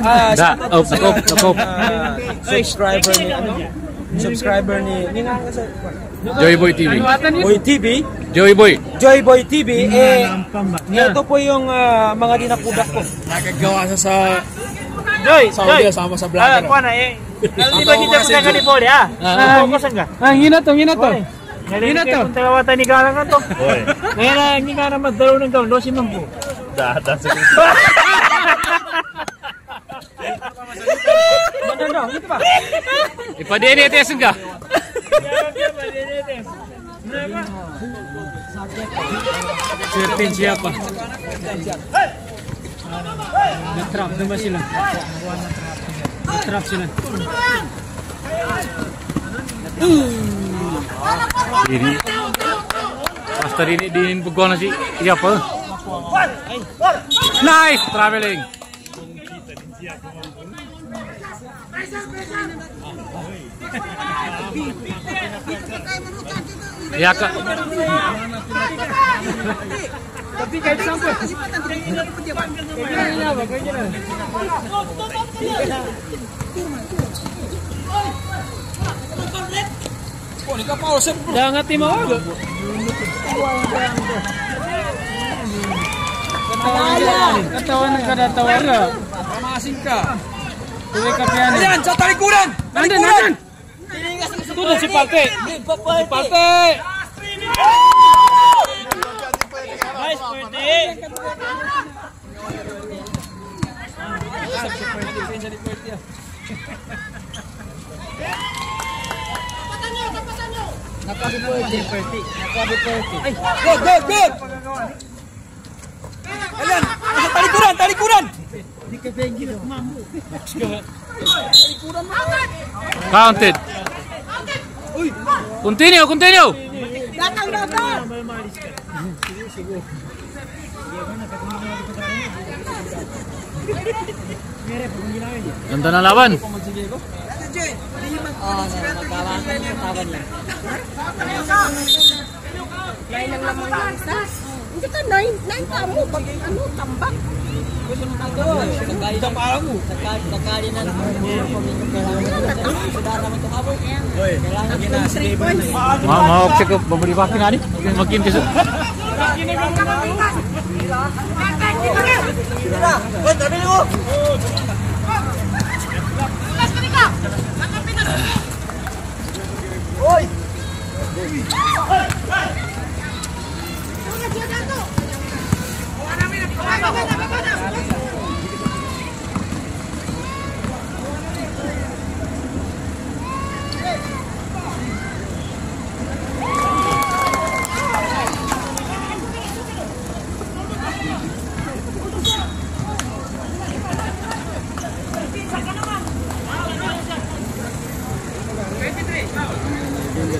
Ah, Da, op, op, op. ah, subscriber ni ano? Subscriber ni ni nga sa Joy Boy TV. Boy TV, Joy Boy. Joy Boy TV eh ito po yung ah, mga dinakudak ko. Nagagawa siya sa Joy, Saudi Joy. sama sa Ah, vlogger. kuha na eh. Di ba kita pagkaga ni Poli ah? Ah, fokusan ka. Ah, hina to, hina to. Ngayon na to. Kung tagawatan ni Gara ka to. Ngayon na, hindi ka na magdalaw ng gawin. Losi man po. Ano no? Ito ba? Ipa-DNTS ka. Certain siapa? Na-trap naman sila. Na-trap sila. Dini. Basta dini dinin bugo na si siapa? Nice traveling. Ya kak. Jangan timau. Katawan ng kadatawa ka. Pamasin ka. Tuwi ka piyan. Ayan, sa talikuran! Nandun, nandun! Tudo si Palte! Si Palte! Nice, pwede. Good, good, good! Ayan, sa talikuran, talikuran! Counted. Continue, continue. Ganda na laban. Lain lang naman yung isa. Hindi ka nine, nine ka mo. Pag ano, tambak. Mau mau ke memberi pakin ani. Makin ke Tahu-tahu man. Oi.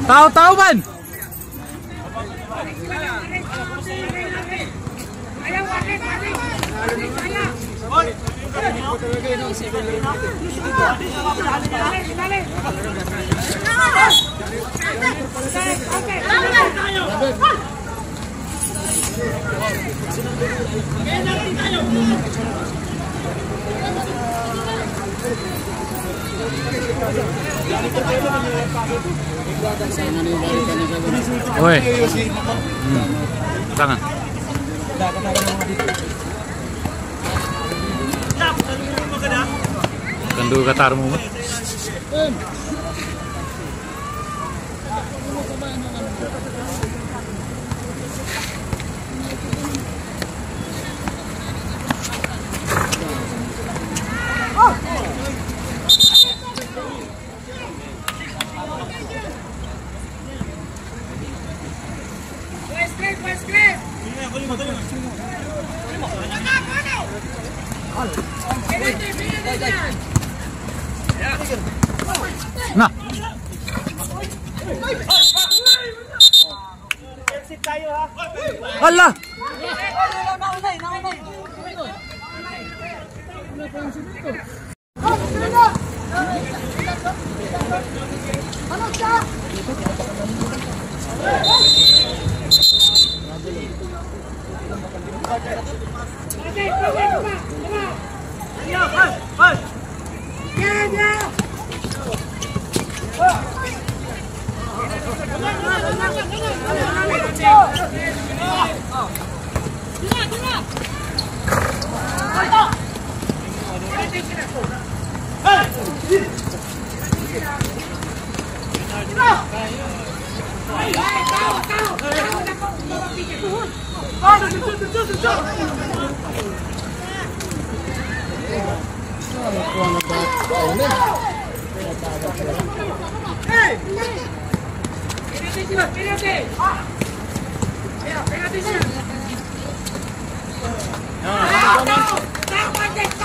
Tahu tahu ban. Hmm. Tangan. do Gatar Muma. 就是这。这么光的光，好累。哎，哎，别让对手，别让对手。哎呀，别让对手。啊，打倒，打完就走。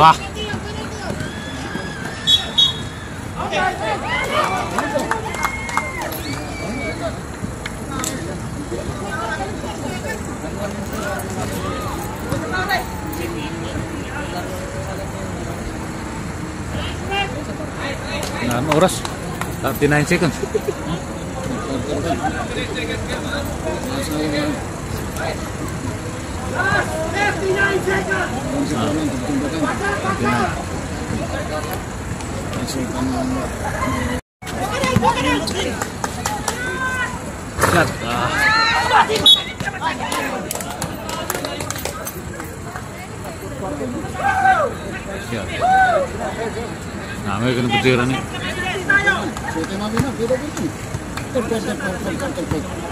啊。Enam oras. 39 seconds. Shot. Ah. Shot. Nah, may ganun putira ni.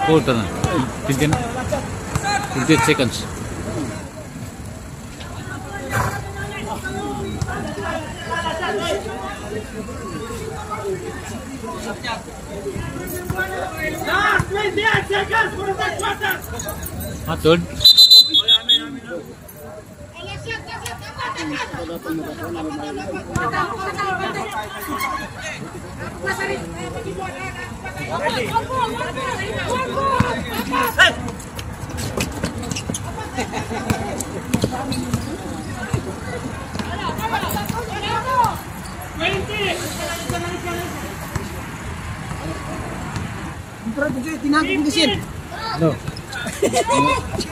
Quarter na. 15 28 seconds.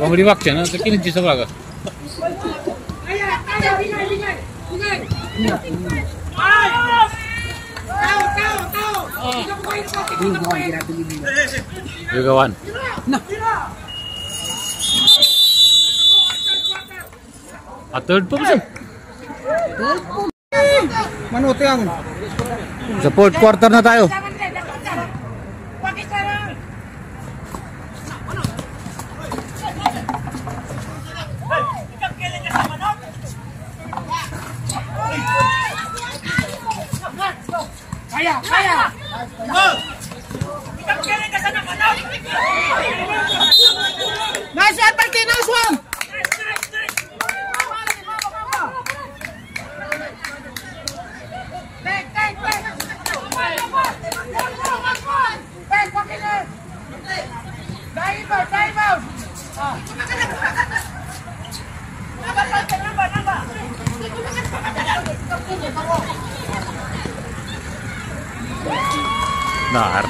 Mau di waktu na, tapi ini sa baga. Gagawan. Ah, third po ba Manote ang. Sa fourth quarter na tayo. Nar.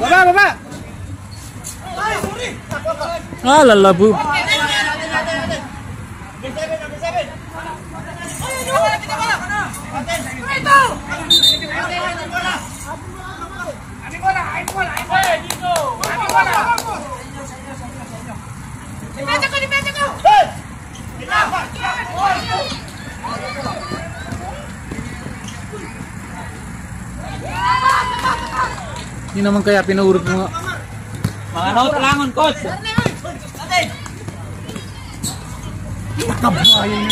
Baba, baba! Ah, lalabu. Ini naman kaya pinaurot mo nga. Mga note langon, coach. Ayan,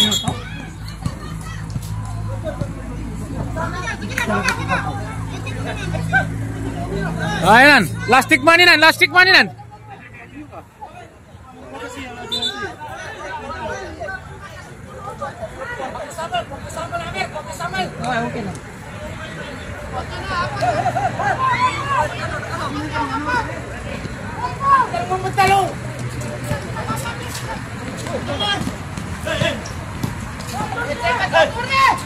last stick Ayo nan, lastik mana nan, lastik mana nan? Hey!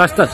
कासतात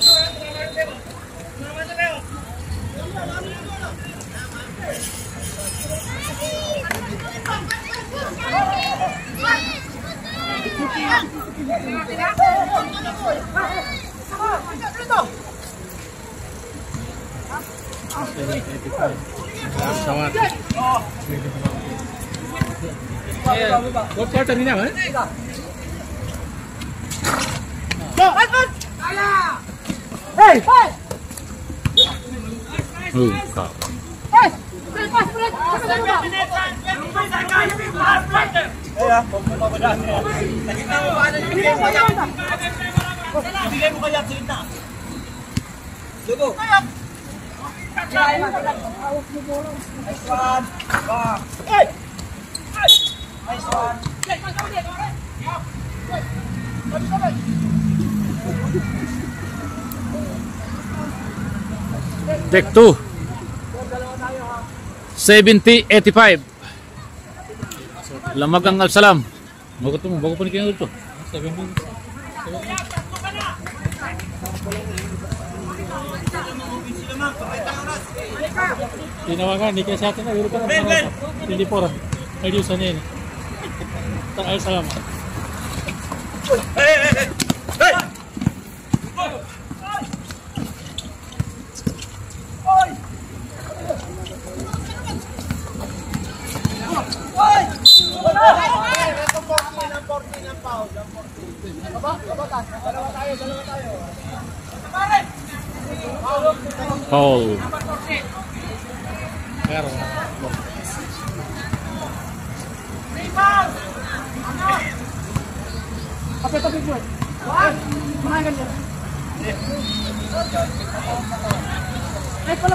Deck 2. 7085. Lamag ang alsalam. Bago to mo, bago pa ni kaya ito. Tinawagan, di kayo sa atin na. Pero ka na. Hindi po Paul. Apa tapi buat? Kan kalau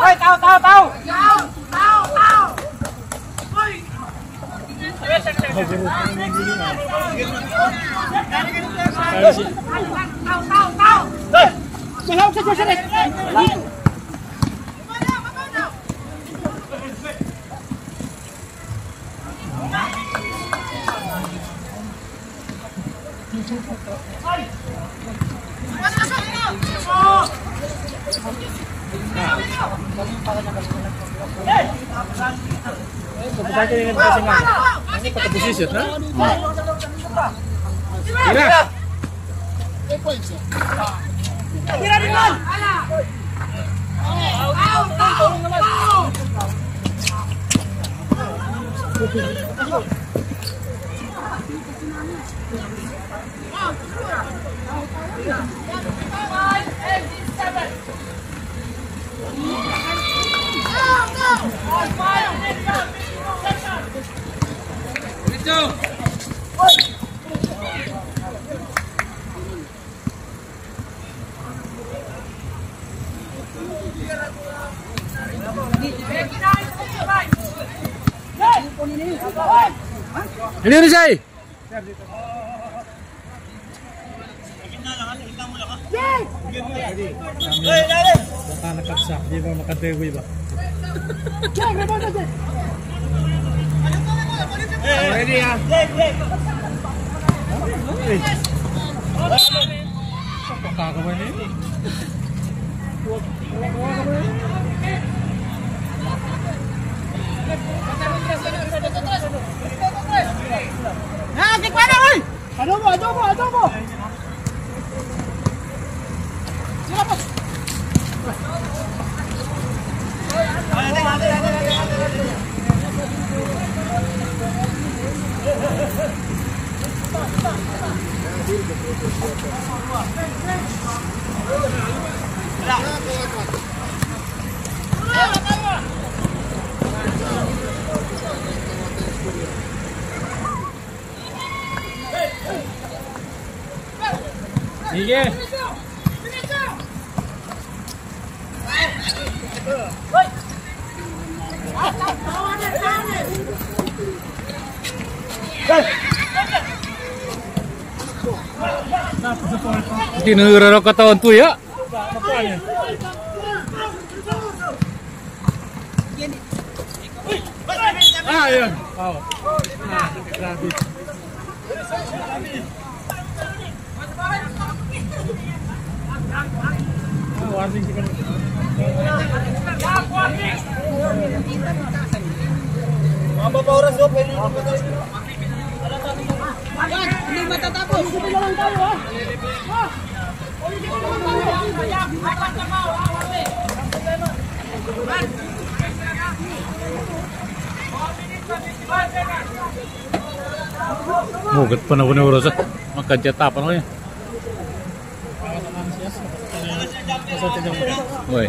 Ôi, tao, tao, tao. Tao, tao, tao. Ôi. Tao, tao, tao. Đây. Mày không sao sao sao posisyon ha? Ira. Ini rin siya eh. Baka nakaksak, di ba makadewi ba? Ready à? Kakak kemana ini? Nah, kik mana oi? Aduh, aduh, aduh, aduh. Silakan. Ayo, ayo, ayo. Sige. Tinura ka taon to ya. Ah, yun. Oh. Ah, grabe. Ah, warning pwede mo Mugat pa na ko sa. Makadjatapan ko yan. Masaya tingnan mo. Oy.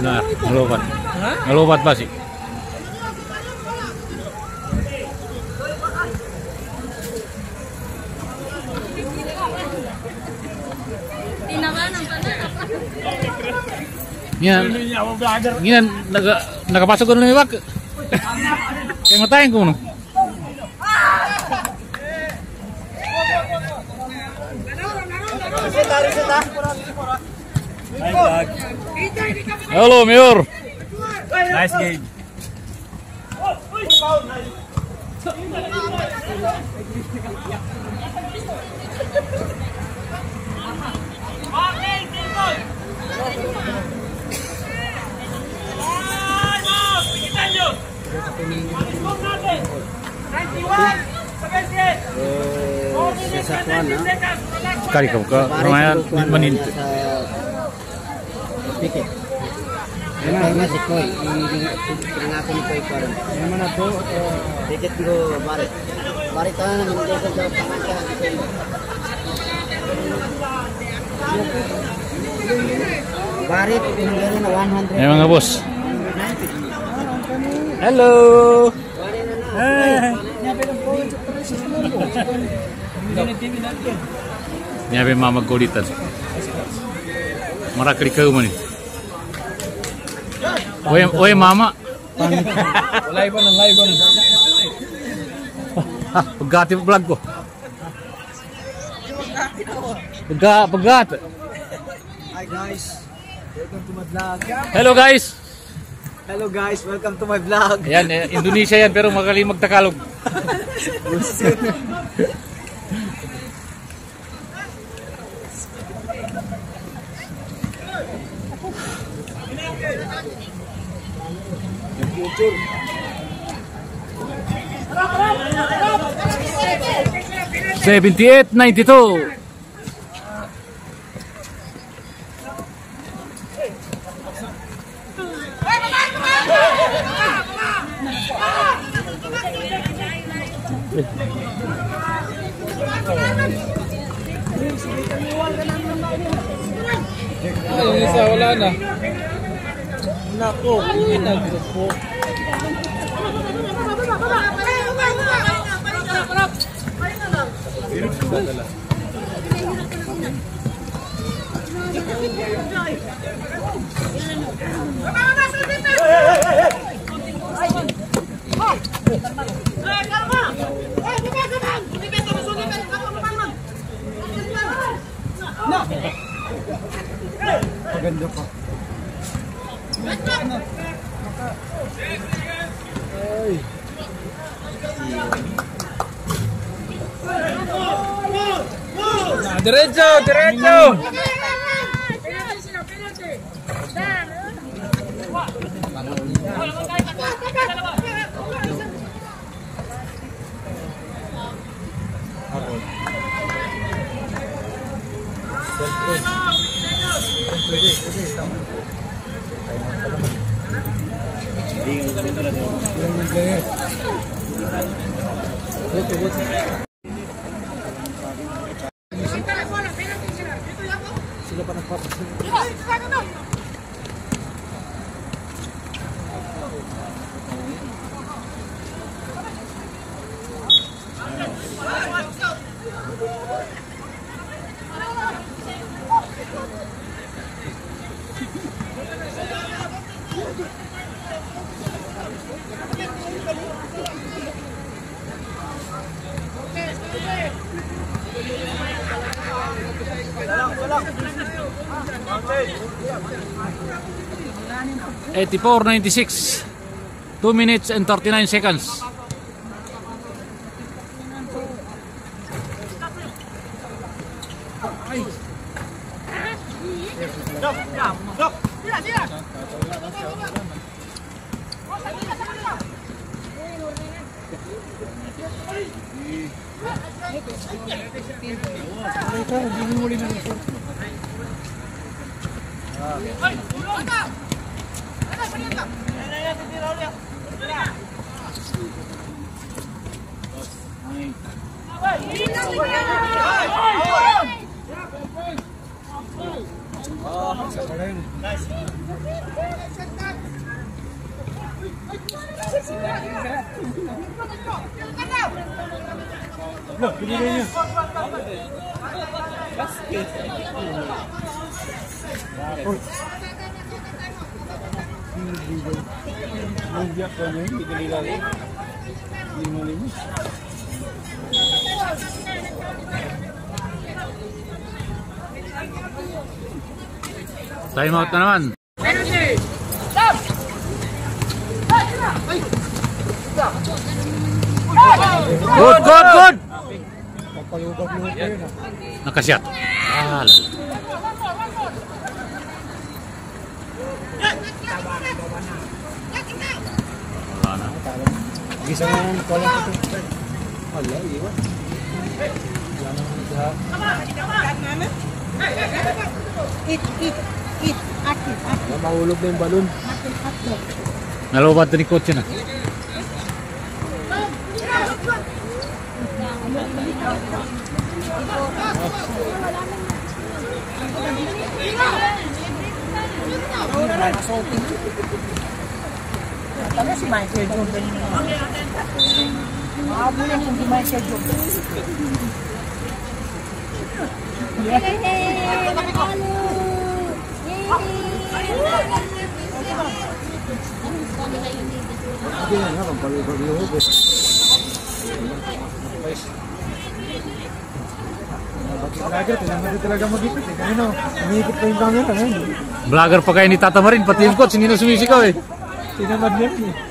Nah, ngelobat. Ha? Ngelobat ba sih? Tinawanan pa na. Yan. Yan, naga, nakapasok ko na yung wak. Kaya matayin ko no. Halo, Mayor. Nice game. Sekali kau ke rumah menin. Sa nga si Koy, pinangako ni Koy parang. Ano na to? Tiket ko bari. Bari tayo na hindi sa sa pangangka. Barit, yung gano'n na 100. Ayan mga boss. Hello! Niya ba mama golitan. Marakli ka mo ni. Oy, oy mama. Live on, live on. Pagati pa vlog ko. Pagka, pagkat. Hi guys, welcome to my vlog. Hello guys. Hello guys, welcome to my vlog. Ayan, eh, Indonesia yan pero magaling magtagalog. Seventy-eight, ninety-two. Yung isa, wala na. Nako, inagrupo. no no 别一直在这弄。84.96 2 minutes and 39 seconds. Time out na naman. Good, good, good! Nakasyat. Ah, wala na. Gisa. Wala, Mahulog na balon. akin, akin. Nalobad ni coach na. Talaga si Michael Jordan. Mahabol yan kung si Michael Jordan. Yeah. Hindi na, kapag-pag-pag-pag-pag. Vlogger pa kayo Tata Marin, pati yung coach. Tinamad niya eh.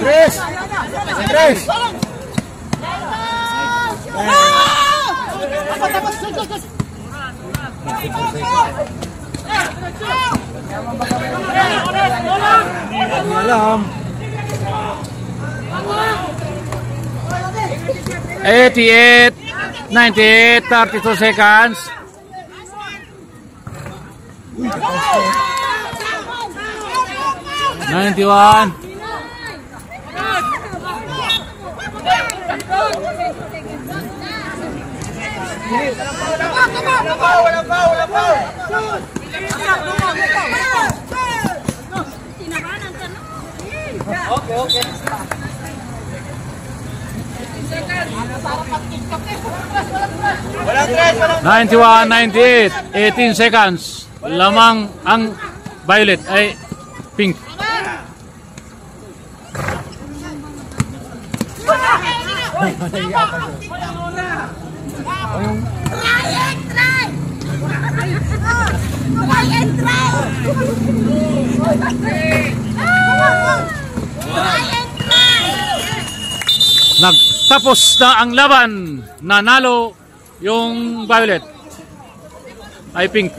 Tres! Tres! Hindi alam. 88, 98, 32 seconds. Ninety-one. Ninety-one, ninety-eight, 18 seconds. Lamang ang violet ay pink. Try and try! Try and try! Try and try! Nagtapos na ang laban. Nanalo yung violet. Ay pink.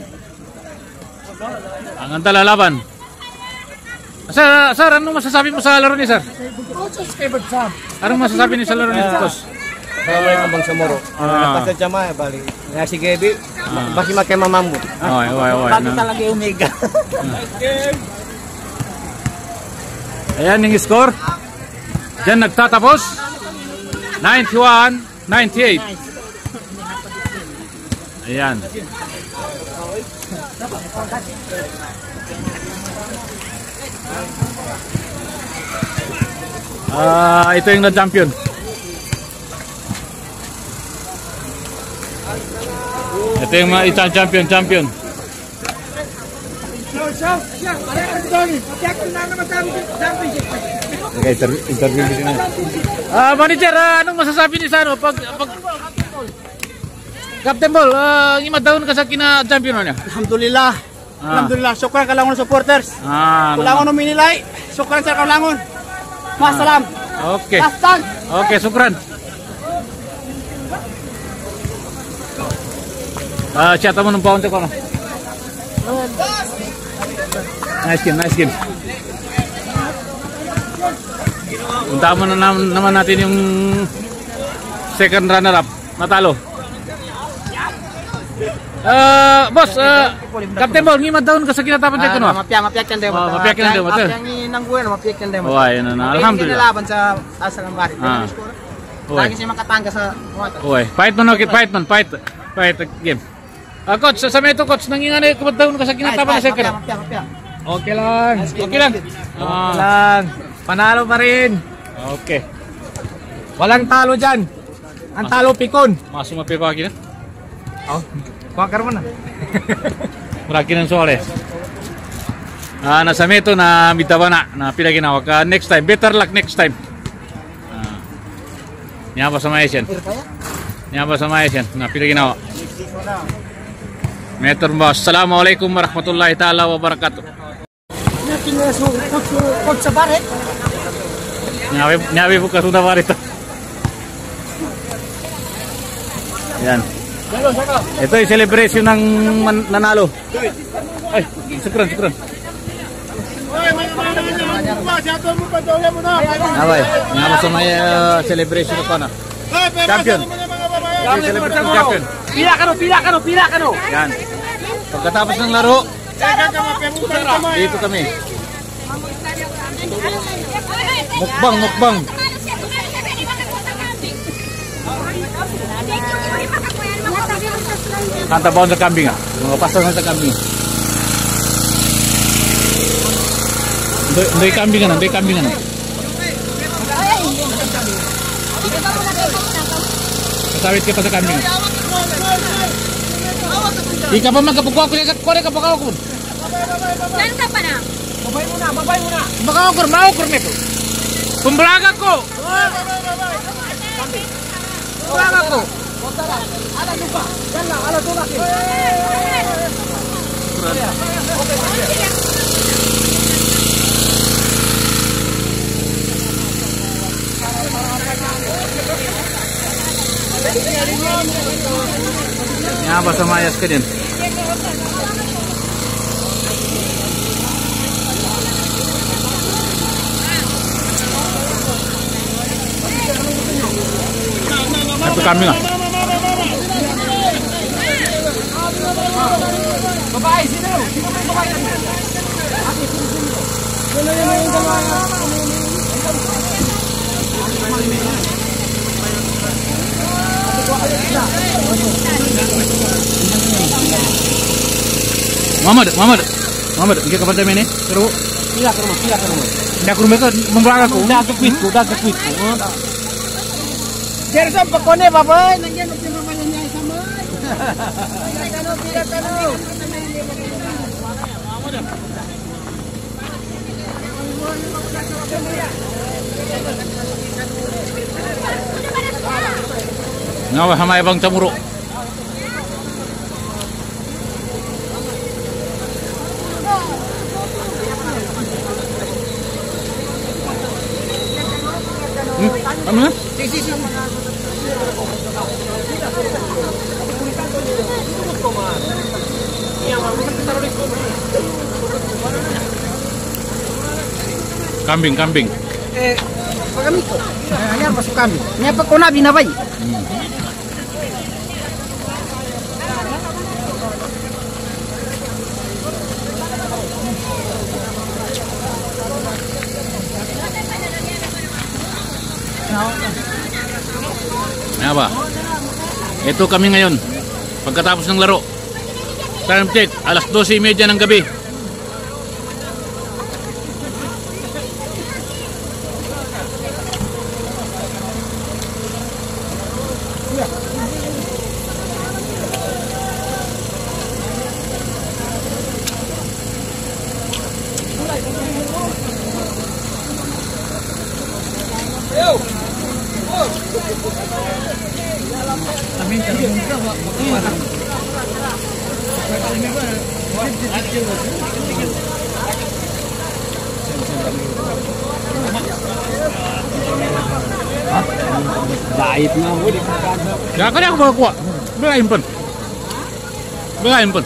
Ang antala laban. Sir, sir, anong masasabi mo sa laro ni sir? Anong masasabi ni sa laro ni Tos? Bawal bang sa moro? Ah. Pasal jama ya balik. Ya si Gebi, basi makai mamambu. Oy, oy, oy. Bago talaga yung mega. Ayan yung score. Diyan nagtatapos. 91, 98. Ayan. Ah, ito yung na-champion. Ito yung mga isang champion, champion. Okay, inter- interview din na. Ah, manager, ah, anong masasabi ni Sano pag pag Captain Ball, ah, uh, daon ka sa kina champion niya. Alhamdulillah. Ah. Alhamdulillah. Syukran kalangon supporters. Ah, Kulangon minilay. Syukran sa kalangon. Masalam. Okay. Bastang. Okay, sukran. Ah, chat mo ng paunti ko no. Nice game, nice game. Punta mo na nam- naman natin yung second runner up. Natalo. Ah, boss, ah, Captain Ball, ngimad daon ka sa kinatapan sa kuno. Mapya, mapyak yan demo. Oh, mapyak yan nangguan, mapyak yan demo. Oh, ayun na, alhamdulillah. Kinalaban sa asa ng barit. Ah. Lagi siya makatangga sa mga Oy, fight man, okay, fight man, fight. Fight game. Ah, coach, sa meto coach, nangingan na kumad daon ka sa kinatapan sa second. Mapya, mapya. Okay lang. Okay lang. Ah, lang. Panalo pa rin. okay. Walang talo dyan. Ang talo pikon. Masuk mapi pagi na. Oh, Kuakar mo na. Muraki ng Suarez. Ah, nasa meto na bitawa na na pila ginawa ka next time. Better luck next time. Ah. Nya ba sa maayos yan? Nya ba sa maayos yan? Na pila ginawa. Meter boss. Assalamualaikum warahmatullahi taala wabarakatuh. Buka sudah. Yan. Ito yung celebration ng man- nanalo. Ay, sukran, sukran. Abay, nga sa may uh, celebration ko na. Champion. Champion. Pila ka no, pila ka no, pila ka no. Yan. Pagkatapos ng laro, dito kami. Mukbang, mukbang. Kanta bawon sa kambing ah. Mga pasok sa kambing. Ndoy, ndoy kambing na, ndoy kambing na. Kasawit ka pa sa kambing. Di ka pa magkapugwa ko, kore ka ako. Saan ka pa na? Baka ako, mau ko nito. Pembelaga ko. Pembelaga ko. Nga ba sa mayas ka din? Ito kami nga. Babae, sino? Sino may babae kanina? Muhammad, Muhammad. Muhammad, hindi ka pa dami ni? Pero, Pila ka no, pila ka no. hindi ako rumito, membelaga ko. Daga quit ko, daga quit ko. Jerson, pagkone, baboy. Nandiyan, ang pinamalan niya sa may. Pila ka no, pila ka no. Nga ba, hamay bang tamuro? Hmm? Ano na? Kambing, kambing. Eh, pagami ko. Ayan, masuk kami. Nga pa ko na, binabay. Nga Ito kami ngayon. Pagkatapos ng laro. Time check, alas 12.30 ng gabi. Belain pun. Belain pun.